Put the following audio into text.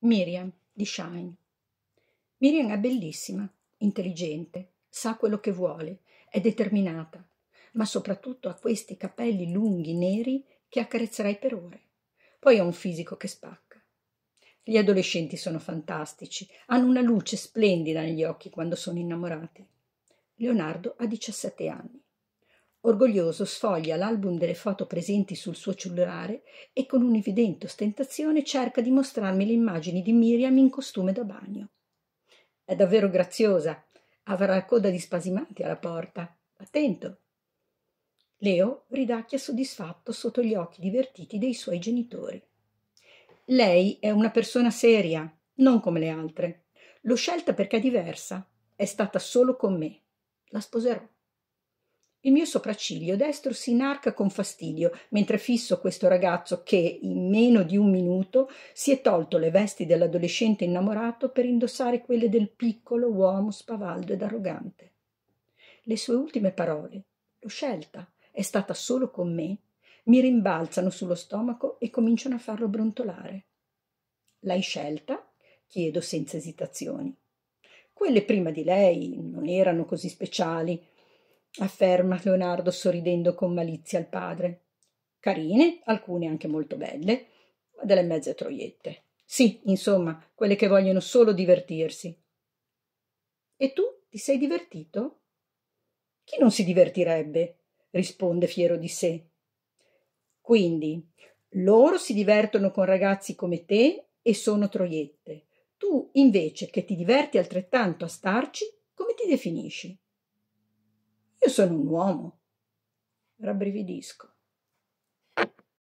Miriam di Shine. Miriam è bellissima, intelligente, sa quello che vuole, è determinata, ma soprattutto ha questi capelli lunghi neri che accarezzerei per ore. Poi ha un fisico che spacca. Gli adolescenti sono fantastici, hanno una luce splendida negli occhi quando sono innamorati. Leonardo ha 17 anni. Orgoglioso sfoglia l'album delle foto presenti sul suo cellulare e con un'evidente ostentazione cerca di mostrarmi le immagini di Miriam in costume da bagno. È davvero graziosa. Avrà la coda di spasimanti alla porta. Attento. Leo ridacchia soddisfatto sotto gli occhi divertiti dei suoi genitori. Lei è una persona seria, non come le altre. L'ho scelta perché è diversa. È stata solo con me. La sposerò. Il mio sopracciglio destro si inarca con fastidio mentre fisso questo ragazzo che, in meno di un minuto, si è tolto le vesti dell'adolescente innamorato per indossare quelle del piccolo uomo spavaldo ed arrogante. Le sue ultime parole, l'ho scelta, è stata solo con me, mi rimbalzano sullo stomaco e cominciano a farlo brontolare. L'hai scelta? chiedo senza esitazioni. Quelle prima di lei non erano così speciali afferma Leonardo sorridendo con malizia al padre. Carine, alcune anche molto belle, ma delle mezze troiette. Sì, insomma, quelle che vogliono solo divertirsi. E tu ti sei divertito? Chi non si divertirebbe? risponde fiero di sé. Quindi, loro si divertono con ragazzi come te e sono troiette. Tu, invece, che ti diverti altrettanto a starci, come ti definisci? Io sono un uomo. Rabbrividisco.